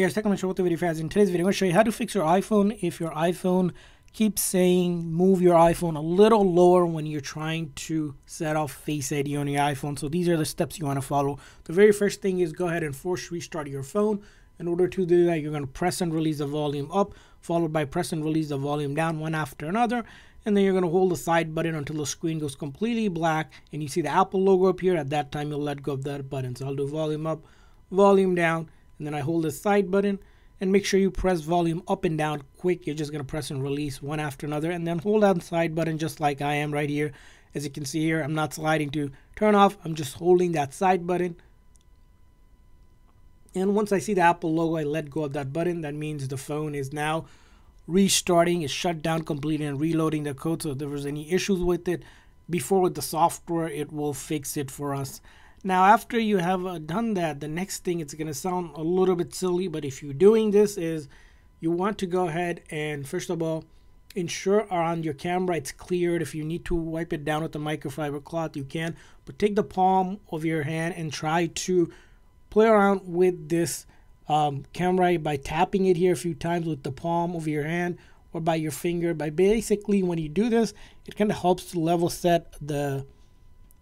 Hey guys, with the video fast. In today's video, I'm going to show you how to fix your iPhone if your iPhone keeps saying move your iPhone a little lower when you're trying to set off Face ID on your iPhone. So these are the steps you want to follow. The very first thing is go ahead and force restart your phone. In order to do that, you're going to press and release the volume up, followed by press and release the volume down one after another. And then you're going to hold the side button until the screen goes completely black and you see the Apple logo appear. At that time, you'll let go of that button. So I'll do volume up, volume down and then I hold the side button and make sure you press volume up and down quick. You're just going to press and release one after another and then hold down the side button just like I am right here. As you can see here, I'm not sliding to turn off. I'm just holding that side button. And once I see the Apple logo, I let go of that button. That means the phone is now restarting, is shut down completely and reloading the code. So if there was any issues with it before with the software, it will fix it for us. Now, after you have uh, done that, the next thing it's going to sound a little bit silly, but if you're doing this is you want to go ahead and first of all ensure around your camera it's cleared. If you need to wipe it down with a microfiber cloth, you can. But take the palm of your hand and try to play around with this um, camera by tapping it here a few times with the palm of your hand or by your finger. By basically, when you do this, it kind of helps to level set the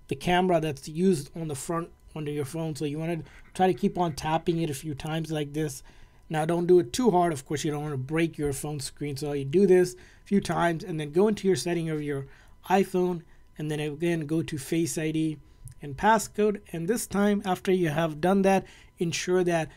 the camera that's used on the front under your phone. So you want to try to keep on tapping it a few times like this. Now don't do it too hard. Of course, you don't want to break your phone screen. So you do this a few times and then go into your setting of your iPhone and then again go to Face ID and passcode. And this time after you have done that, ensure that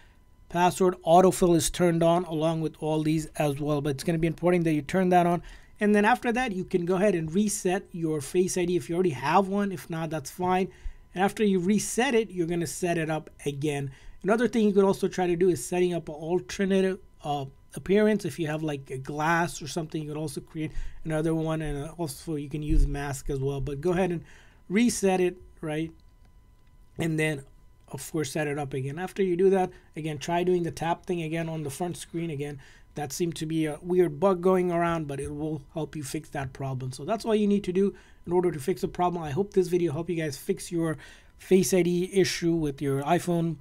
password autofill is turned on along with all these as well. But it's going to be important that you turn that on and then after that, you can go ahead and reset your Face ID if you already have one. If not, that's fine. And after you reset it, you're to set it up again. Another thing you could also try to do is setting up an alternative uh, appearance. If you have like a glass or something, you could also create another one. And also you can use mask as well. But go ahead and reset it, right? And then of course set it up again. After you do that, again, try doing the tap thing again on the front screen again. That seemed to be a weird bug going around, but it will help you fix that problem. So that's all you need to do in order to fix the problem. I hope this video helped you guys fix your Face ID issue with your iPhone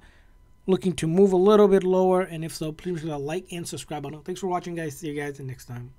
looking to move a little bit lower. And if so, please like and subscribe button. Thanks for watching, guys. See you guys next time.